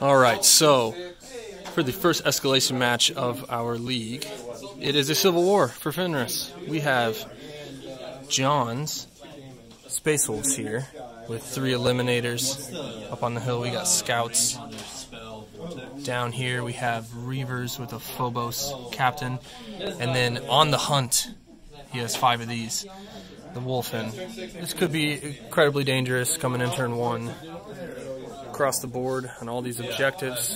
All right, so for the first escalation match of our league, it is a civil war for Fenris. We have John's Space Wolves here with three eliminators. Up on the hill, we got scouts. Down here, we have Reivers with a Phobos captain. And then on the hunt, he has five of these. The Wulfen. This could be incredibly dangerous coming in turn one across the board on all these objectives.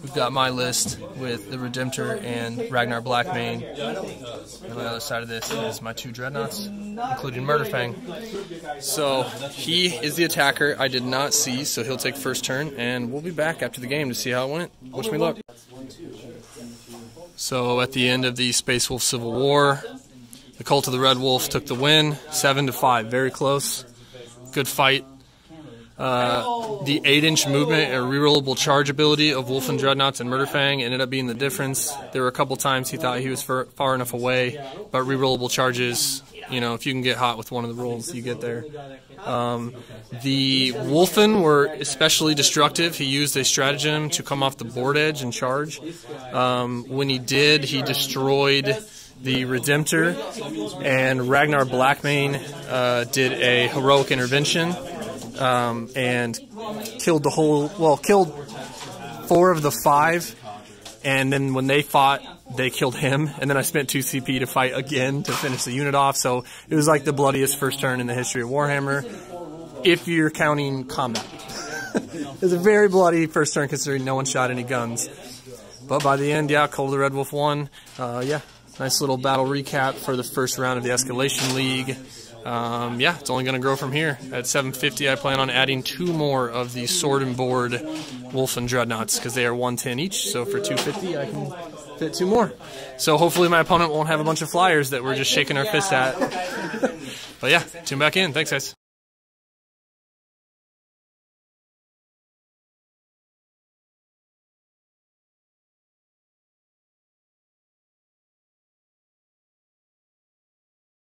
We've got my list with the Redemptor and Ragnar Blackmane. And on the other side of this is my two Dreadnoughts, including Murderfang. So he is the attacker I did not see, so he'll take first turn, and we'll be back after the game to see how it went. Wish me luck. So at the end of the Space Wolf Civil War, the Cult of the Red Wolf took the win, seven to five, very close. Good fight. Uh, the 8-inch movement and rerollable charge ability of Wulfen Dreadnoughts and Murderfang ended up being the difference. There were a couple times he thought he was far, far enough away, but rerollable charges, you know, if you can get hot with one of the rolls, you get there. Um, the Wulfen were especially destructive. He used a stratagem to come off the board edge and charge. Um, when he did, he destroyed the Redemptor, and Ragnar Blackmane uh, did a heroic intervention um, and killed the whole. Well, killed four of the five, and then when they fought, they killed him. And then I spent two CP to fight again to finish the unit off. So it was like the bloodiest first turn in the history of Warhammer, if you're counting combat. it was a very bloody first turn considering no one shot any guns. But by the end, yeah, of the Red Wolf won. Uh, yeah, nice little battle recap for the first round of the Escalation League um, yeah, it's only going to grow from here. At 750, I plan on adding two more of the sword and board Wulfen Dreadnoughts because they are 110 each. So for 250, I can fit two more. So hopefully my opponent won't have a bunch of flyers that we're just shaking our fist at. but yeah, tune back in. Thanks, guys.